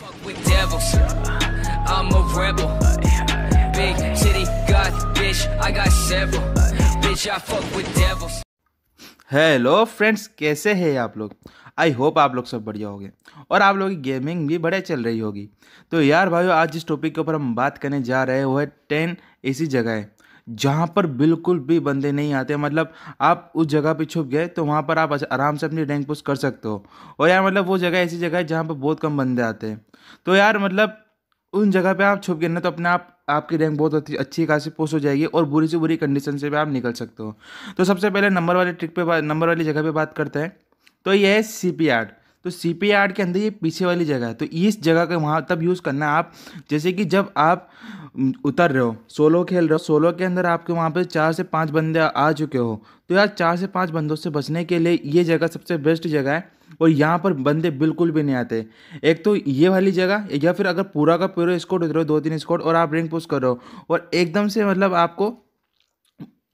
fuck with devils. I'm a rebel. Big city got bitch, I got several. Bitch, I fuck with devils. Hello friends कैसे हैं आप लोग I hope आप लोग सब बढ़िया होंगे और आप लोगों की गेमिंग भी बढ़िया चल रही होगी तो यार भाइयों आज जिस टॉपिक के ऊपर हम बात करने जा रहे हैं वो है टेन ऐसी जगह जहाँ पर बिल्कुल भी बंदे नहीं आते मतलब आप उस जगह पे छुप गए तो वहाँ पर आप आराम से अपनी रैंक पुश कर सकते हो। और यार मतलब वो जगह ऐसी जगह है जहाँ पर बहुत कम बंदे आते हैं। तो यार मतलब उन जगह पे आप छुप गए ना तो अपने आप, आपकी रैंक बहुत अच्छी खासी पोस्ट हो जाएगी और बुरी से बुरी कंडीशन से भी आप निकल सकते हो। तो सबसे पहले नंबर वाले ट्रिक पे नंबर वाली जगह पे बात करते हैं। तो ये है सी पी आर्ट तो सी पी आर्ट के अंदर ये पीछे वाली जगह है। तो इस जगह का वहाँ तब यूज़ करना है आप। जैसे कि जब आप उतर रहे हो सोलो खेल रहे हो सोलो के अंदर आपके वहाँ पे चार से पाँच बंदे आ चुके हो। तो यार चार से पाँच बंदों से बचने के लिए ये जगह सबसे बेस्ट जगह है और यहाँ पर बंदे बिल्कुल भी नहीं आते। एक तो ये वाली जगह, या फिर अगर पूरा का पूरा स्कोर उतरो दो तीन स्कोर और आप रिंग पुश कर रहे हो और एकदम से मतलब आपको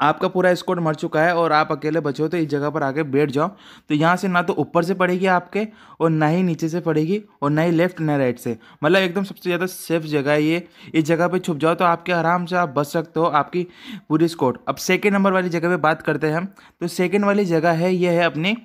आपका पूरा स्कोर मर चुका है और आप अकेले बचे हो तो इस जगह पर आके बैठ जाओ। तो यहाँ से ना तो ऊपर से पड़ेगी आपके और ना ही नीचे से पड़ेगी और ना ही लेफ़्ट ना राइट से। मतलब एकदम सबसे ज़्यादा सेफ़ जगह है ये। इस जगह पे छुप जाओ तो आपके आराम से आप बच सकते हो आपकी पूरी स्कोर अब सेकेंड नंबर वाली जगह पर बात करते हैं हम। तो सेकेंड वाली जगह है, ये है अपनी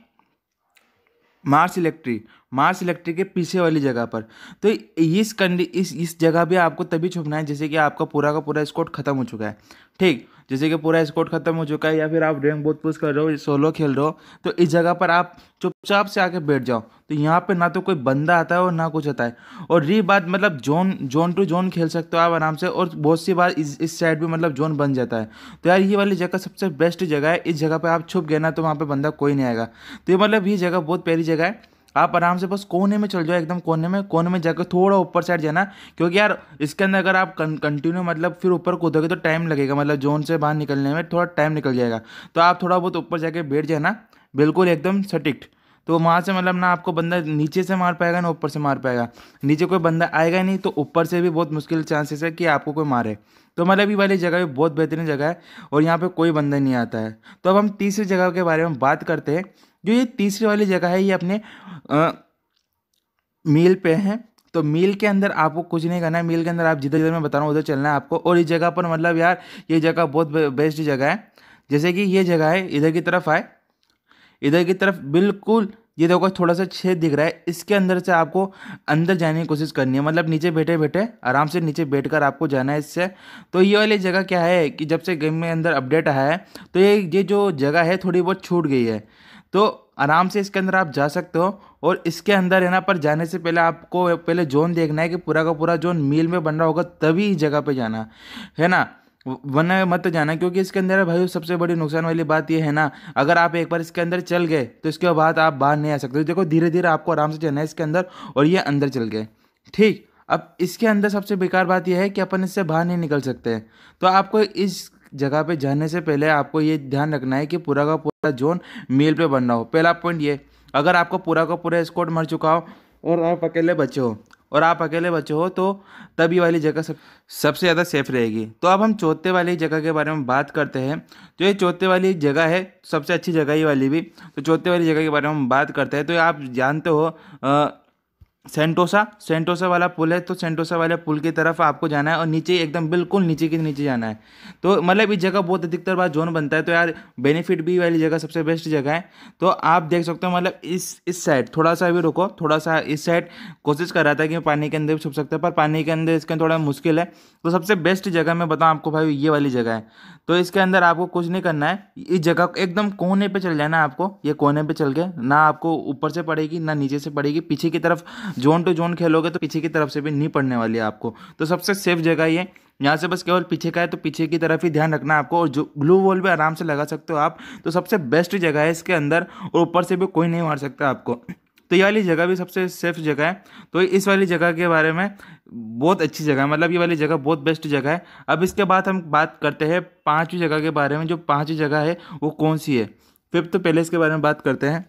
मार्स इलेक्ट्री मार्स इलेक्ट्री के पीछे वाली जगह पर। तो इस कंडी इस इस जगह भी आपको तभी छुपना है जैसे कि आपका पूरा का पूरा स्कोर खत्म हो चुका है। ठीक जैसे कि पूरा स्कोर खत्म हो चुका है या फिर आप रैंक बहुत पुश कर रहे हो सोलो खेल रहे हो तो इस जगह पर आप चुपचाप से आके बैठ जाओ। तो यहाँ पे ना तो कोई बंदा आता है और ना कुछ आता है। और री बात मतलब जोन जोन टू जोन खेल सकते हो आप आराम से, और बहुत सी बार इस इस साइड भी मतलब जोन बन जाता है। तो यार ये वाली जगह सबसे बेस्ट जगह है, इस जगह पर आप छुप गए ना तो वहाँ पर बंदा कोई नहीं आएगा। तो ये मतलब ये जगह बहुत प्यारी जगह है। आप आराम से बस कोने में चल जाओ, एकदम कोने में कोने में जाकर थोड़ा ऊपर साइड जाना, क्योंकि यार इसके अंदर अगर आप कंटिन्यू मतलब फिर ऊपर कूदोगे तो टाइम लगेगा मतलब जोन से बाहर निकलने में थोड़ा टाइम निकल जाएगा। तो आप थोड़ा बहुत ऊपर जाके बैठ जाना, बिल्कुल एकदम सटिक्ट तो वहाँ से मतलब ना आपको बंदा नीचे से मार पाएगा, ना ऊपर से मार पाएगा। नीचे कोई बंदा आएगा नहीं तो ऊपर से भी बहुत मुश्किल चांसेस है कि आपको कोई मारे। तो मतलब ये वाली जगह भी बहुत बेहतरीन जगह है और यहाँ पे कोई बंदा नहीं आता है। तो अब हम तीसरी जगह के बारे में बात करते हैं। जो ये तीसरी वाली जगह है ये अपने आ, मील पे है। तो मील के अंदर आपको कुछ नहीं करना है। मील के अंदर आप जिधर जिधर मैं बता रहा हूँ उधर चलना है आपको। और इस जगह पर मतलब यार ये जगह बहुत बेस्ट जगह है। जैसे कि ये जगह है इधर की तरफ़ आए। इधर की तरफ़ बिल्कुल ये देखो थोड़ा सा छेद दिख रहा है। इसके अंदर से आपको अंदर जाने की कोशिश करनी है। मतलब नीचे बैठे बैठे आराम से नीचे बैठकर आपको जाना है इससे। तो ये वाली जगह क्या है कि जब से गेम में अंदर अपडेट आया है तो ये ये जो जगह है थोड़ी बहुत छूट गई है। तो आराम से इसके अंदर आप जा सकते हो और इसके अंदर है ना, पर जाने से पहले आपको पहले जोन देखना है कि पूरा का पूरा जोन मील में बन रहा होगा, तभी इस जगह पे जाना, है ना? वरना मत जाना, क्योंकि इसके अंदर भाई, सबसे बड़ी नुकसान वाली बात ये है ना, अगर आप एक बार इसके अंदर चल गए तो इसके बाद आप बाहर नहीं आ सकते। देखो धीरे धीरे आपको आराम से जाना है इसके अंदर और ये अंदर चल गए। ठीक, अब इसके अंदर सबसे बेकार बात यह है कि अपन इससे बाहर नहीं निकल सकते। तो आपको इस जगह पे जाने से पहले आपको ये ध्यान रखना है कि पूरा का पूरा जोन मील पे बनना हो। पहला पॉइंट ये, अगर आपको पूरा का पूरा स्कोर मर चुका हो और आप अकेले बचे हो, और आप अकेले बचे हो तो ये वाली जगह सब, सबसे ज़्यादा सेफ़ रहेगी। तो अब हम चौथे वाली जगह के बारे में बात करते हैं। तो ये चौथे वाली जगह है, सबसे अच्छी जगह ये वाली भी। तो चौथे वाली जगह के बारे में हम बात करते हैं। तो आप जानते हो सेंटोसा सेंटोसा वाला पुल है तो सेंटोसा वाले पुल की तरफ़ आपको जाना है और नीचे एकदम बिल्कुल नीचे के नीचे जाना है। तो मतलब इस जगह बहुत अधिकतर बार जोन बनता है तो यार बेनिफिट भी वाली जगह सबसे बेस्ट जगह है। तो आप देख सकते हो मतलब इस इस साइड थोड़ा सा भी रुको, थोड़ा सा इस साइड कोशिश कर रहा था कि पानी के अंदर भी छुप सकते पर पानी के अंदर इसके थोड़ा मुश्किल है। तो सबसे बेस्ट जगह मैं बताऊँ आपको भाई, ये वाली जगह है। तो इसके अंदर आपको कुछ नहीं करना है, इस जगह एकदम कोने पर चल जाना है आपको, ये कोने पर चल के, ना आपको ऊपर से पड़ेगी, ना नीचे से पड़ेगी, पीछे की तरफ़ जोन टू जोन खेलोगे तो पीछे की तरफ़ से भी नहीं पड़ने वाली है आपको। तो सबसे सेफ़ जगह ये, यहाँ से बस केवल पीछे का है तो पीछे की तरफ़ ही ध्यान रखना आपको, और जो ग्लू वॉल भी आराम से लगा सकते हो आप तो सबसे बेस्ट जगह है इसके अंदर, और ऊपर से भी कोई नहीं मार सकता आपको। तो ये वाली जगह भी सबसे सेफ़ जगह है। तो इस वाली जगह के बारे में बहुत अच्छी जगह है मतलब ये वाली जगह बहुत बेस्ट जगह है। अब इसके बाद हम बात करते हैं पाँचवीं जगह के बारे में, जो पाँचवीं जगह है, वो कौन सी है? फिफ्थ पैलेस के बारे में बात करते हैं।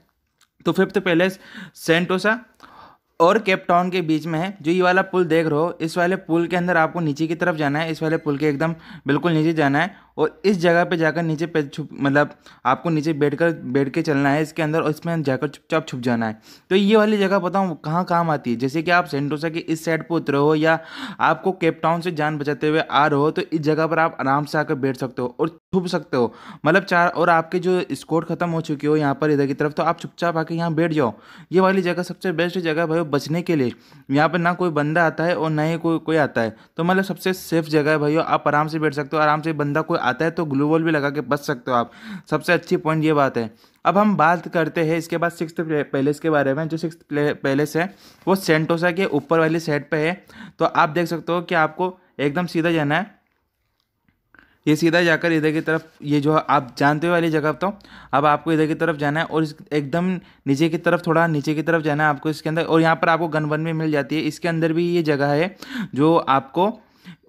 तो फिफ्थ पैलेस सेंटोसा और केप टाउन के बीच में है। जो ये वाला पुल देख रहे हो, इस वाले पुल के अंदर आपको नीचे की तरफ़ जाना है, इस वाले पुल के एकदम बिल्कुल नीचे जाना है और इस जगह पे जाकर नीचे पे छुप मतलब आपको नीचे बैठ कर बैठ के चलना है इसके अंदर और इसमें जाकर चुपचाप छुप जाना है। तो ये वाली जगह बताऊँ, कहाँ काम आती है? जैसे कि आप सेंटोसा के इस साइड पर उतरे हो या आपको केप टाउन से जान बचाते हुए आ रहे हो तो इस जगह पर आप आराम से आकर बैठ सकते हो और छुप सकते हो। मतलब चार, और आपके जो स्कोर खत्म हो चुकी हो यहाँ पर इधर की तरफ़ तो आप चुपचाप आके यहाँ बैठ जाओ। ये वाली जगह सबसे बेस्ट जगह भाई बचने के लिए। यहाँ पर ना कोई बंदा आता है और ना ही कोई कोई आता है। तो मतलब सबसे सेफ़ जगह है भाई आप आराम से बैठ सकते हो। आराम से बंदा कोई आता है तो ग्लू वॉल भी लगा के बच सकते हो आप। सबसे अच्छी पॉइंट ये बात है। अब हम बात करते हैं इसके बाद सिक्स पैलेस के बारे में। जो सिक्स पैलेस है, वो सेंटोसा के ऊपर वाली साइड पर है। तो आप देख सकते हो कि आपको एकदम सीधा जाना है। ये सीधा जाकर इधर की तरफ़, ये जो आप जानते हो वाली जगह तो अब आपको इधर की तरफ़ जाना है और एकदम नीचे की तरफ़, थोड़ा नीचे की तरफ़ जाना है आपको इसके अंदर, और यहाँ पर आपको गन वन भी मिल जाती है। इसके अंदर भी ये जगह है, जो आपको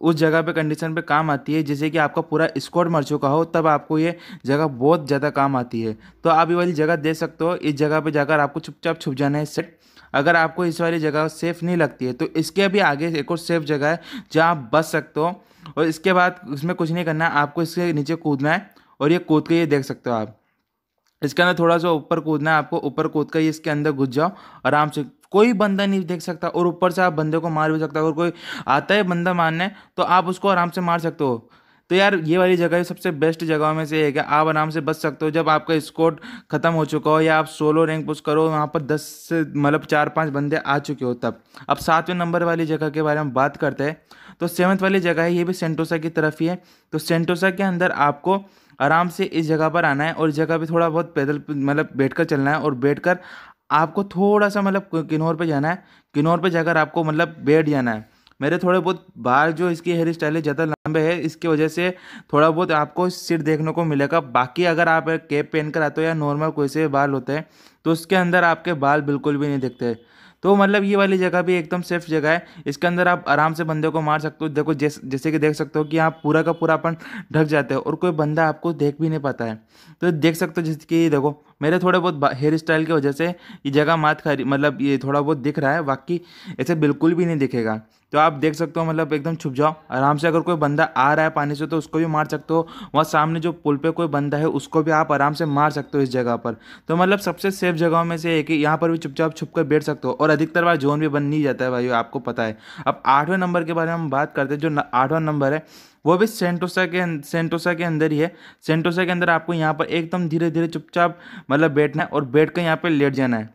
उस जगह पे कंडीशन पे काम आती है जैसे कि आपका पूरा स्क्वाड मर चुका हो, तब आपको ये जगह बहुत ज़्यादा काम आती है। तो आप ये वाली जगह दे सकते हो, इस जगह पे जाकर आपको चुपचाप छुप जाना है सेट अगर आपको इस वाली जगह सेफ़ नहीं लगती है तो इसके भी आगे एक और सेफ़ जगह है, जहाँ आप बच सकते हो और इसके बाद इसमें कुछ नहीं करना है आपको इसके नीचे कूदना है और ये कूद के ये देख सकते हो आप। इसके अंदर थोड़ा सा ऊपर कूदना है आपको, ऊपर कूद कर इसके अंदर घुस जाओ, आराम से। कोई बंदा नहीं देख सकता और ऊपर से आप बंदे को मार भी सकता अगर कोई आता है बंदा मारने तो आप उसको आराम से मार सकते हो। तो यार, ये वाली जगह सबसे बेस्ट जगहों में से एक है। आप आराम से बच सकते हो। जब आपका स्कोर खत्म हो चुका हो या आप सोलो रैंक पुश करो, वहाँ पर दस से मतलब चार पाँच बंदे आ चुके हो तब। अब सातवें नंबर वाली जगह के बारे में बात करते हैं। तो सेवन्थ वाली जगह है, ये भी सेंटोसा की तरफ़ ही है। तो सेंटोसा के अंदर आपको आराम से इस जगह पर आना है और इस जगह पे थोड़ा बहुत पैदल मतलब बैठ कर चलना है और बैठ कर आपको थोड़ा सा मतलब किन्नौर पे जाना है। किन्नौर पे जाकर आपको मतलब बैठ जाना है। मेरे थोड़े बहुत बाल जो इसकी हेयर स्टाइल है, ज़्यादा लंबे है, इसकी वजह से थोड़ा बहुत आपको सिर देखने को मिलेगा। बाकी अगर आप कैप पहन कर आते हो या नॉर्मल कोई से बाल होते हैं तो उसके अंदर आपके बाल बिल्कुल भी नहीं दिखते। तो मतलब ये वाली जगह भी एकदम सेफ़ जगह है। इसके अंदर आप आराम से बंदे को मार सकते हो। देखो, जैसे जैसे कि देख सकते हो कि आप पूरा का पूरा अपन ढक जाते हो और कोई बंदा आपको देख भी नहीं पाता है। तो देख सकते हो जैसे कि देखो मेरे थोड़े बहुत हेयर स्टाइल की वजह से ये जगह मात खा मतलब ये थोड़ा बहुत दिख रहा है, बाकी ऐसे बिल्कुल भी नहीं दिखेगा। तो आप देख सकते हो मतलब एकदम छुप जाओ। आराम से अगर कोई बंदा आ रहा है पानी से तो उसको भी मार सकते हो। वहाँ सामने जो पुल पे कोई बंदा है, उसको भी आप आराम से मार सकते हो इस जगह पर। तो मतलब सबसे सेफ़ जगहों में से एक ही। यहाँ पर भी चुपचाप छुप कर बैठ सकते हो और अधिकतर बार जोन भी बन नहीं जाता है भाई आपको पता है। अब आठवें नंबर के बारे में हम बात करते हैं, जो आठवां नंबर है। वो भी सेंटोसा के सेंटोसा के अंदर ही है। सेंटोसा के अंदर आपको यहाँ पर एकदम धीरे धीरे चुपचाप मतलब बैठना है और बैठ कर यहाँ पर लेट जाना है।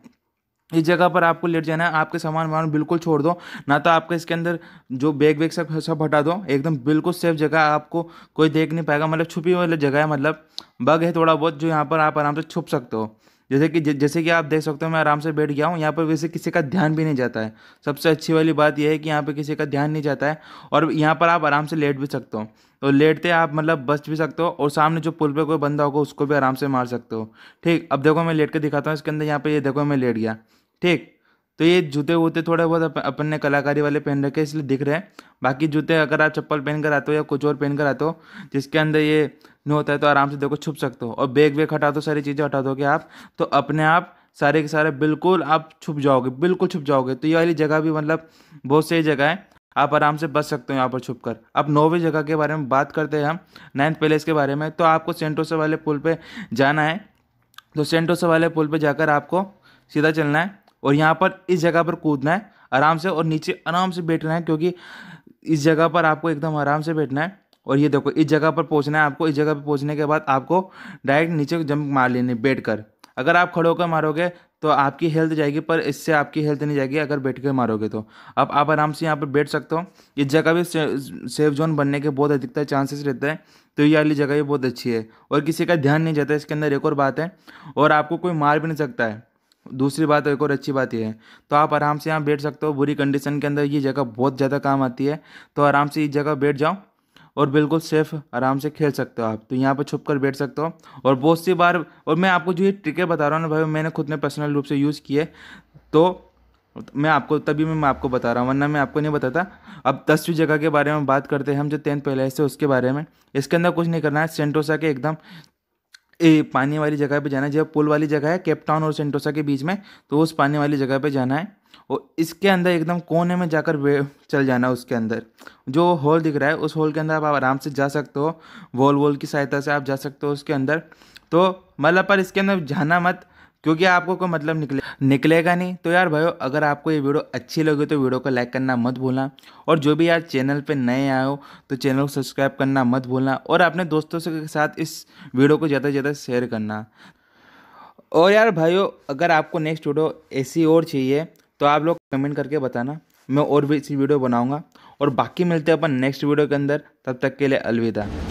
इस जगह पर आपको लेट जाना है। आपके सामान वामान बिल्कुल छोड़ दो। ना तो आपके इसके अंदर जो बैग वैग सब सब हटा दो। एकदम बिल्कुल सेफ़ जगह आपको कोई देख नहीं पाएगा। मतलब छुपी वाली जगह है। मतलब बग है थोड़ा बहुत जो यहाँ पर आप आराम से छुप सकते हो। जैसे कि जैसे कि आप देख सकते हो, मैं आराम से बैठ गया हूँ, यहाँ पर वैसे किसी का ध्यान भी नहीं जाता है। सबसे अच्छी वाली बात यह है कि यहाँ पर किसी का ध्यान नहीं जाता है, और यहाँ पर आप आराम से लेट भी सकते हो। तो लेटते आप मतलब बच भी सकते हो, और सामने जो पुल पे कोई बंदा होगा, उसको भी आराम से मार सकते हो। ठीक, अब देखो मैं लेट के दिखाता हूँ, इसके अंदर यहाँ पर ये देखो मैं लेट गया। ठीक तो ये जूते वूते थोड़े बहुत अपन ने कलाकारी वाले पहन रखे इसलिए दिख रहे हैं। बाकी जूते अगर आप चप्पल पहन कर आते हो या कुछ और पहन कर आते हो, जिसके अंदर ये नहीं होता है तो आराम से देखो छुप सकते हो। और बैग वेग हटा दो, सारी चीज़ें हटा दोगे आप तो अपने आप सारे के सारे बिल्कुल आप छुप जाओगे, बिल्कुल छुप जाओगे। तो ये वाली जगह भी मतलब बहुत सही जगह है। आप आराम से बच सकते हो यहाँ पर छुप कर अब नौवीं जगह के बारे में बात करते हैं हम नाइन्थ पैलेस के बारे में। तो आपको सेंटोसा वाले पुल पे जाना है। तो सेंटोसा वाले पुल पे जाकर आपको सीधा चलना है और यहाँ पर इस जगह पर कूदना है आराम से और नीचे आराम से बैठना है क्योंकि इस जगह पर आपको एकदम आराम से बैठना है। और ये देखो, इस जगह पर पहुँचना है आपको, इस जगह पर पहुँचने के बाद आपको डायरेक्ट नीचे जंप मार लेनी, बैठ कर। अगर आप खड़े होकर मारोगे तो आपकी हेल्थ जाएगी, पर इससे आपकी हेल्थ नहीं जाएगी अगर बैठ कर मारोगे तो। अब आप आराम से यहाँ पर बैठ सकते हो। इस जगह भी सेफ़ जोन बनने के बहुत अधिकतर चांसेस रहते हैं तो ये वाली जगह भी बहुत अच्छी है। और किसी का ध्यान नहीं जाता, इसके अंदर एक और बात है, और आपको कोई मार भी नहीं सकता है। दूसरी बात, एक और अच्छी बात यह है तो आप आराम से यहाँ बैठ सकते हो। बुरी कंडीशन के अंदर ये जगह बहुत ज़्यादा काम आती है तो आराम से इस जगह बैठ जाओ। और बिल्कुल सेफ़ आराम से खेल सकते हो आप। तो यहाँ पर छुप कर बैठ सकते हो। और बहुत सी बार और मैं आपको जो ये ट्रिकें बता रहा हूँ ना भाई मैंने खुद ने पर्सनल रूप से यूज़ किए। तो मैं आपको तभी मैं आपको बता रहा हूँ वरना मैं आपको नहीं बताता। अब दसवीं जगह के बारे में बात करते हैं हम जो टेंथ पहले से उसके बारे में। इसके अंदर कुछ नहीं करना है। सेंटोसा के एकदम ए, पानी वाली जगह पे जाना है। जब पुल वाली जगह है केपटाउन और सेंटोसा के बीच में तो उस पानी वाली जगह पे जाना है। और इसके अंदर एकदम कोने में जाकर वे चल जाना उसके अंदर। जो हॉल दिख रहा है, उस हॉल के अंदर आप आराम से जा सकते हो। वॉल वॉल की सहायता से आप जा सकते हो उसके अंदर। तो मतलब पर इसके अंदर जाना मत, क्योंकि आपको कोई मतलब निकले, निकलेगा नहीं। तो यार भाइयों, अगर आपको ये वीडियो अच्छी लगी तो वीडियो को लाइक करना मत भूलना। और जो भी यार चैनल पे नए आए हो तो चैनल को सब्सक्राइब करना मत भूलना। और अपने दोस्तों के साथ इस वीडियो को ज़्यादा से ज़्यादा शेयर करना। और यार भाइयों, अगर आपको नेक्स्ट वीडियो ऐसी और चाहिए तो आप लोग कमेंट करके बताना। मैं और भी इसी वीडियो बनाऊँगा। और बाकी मिलते हैं अपन नेक्स्ट वीडियो के अंदर। तब तक के लिए अलविदा।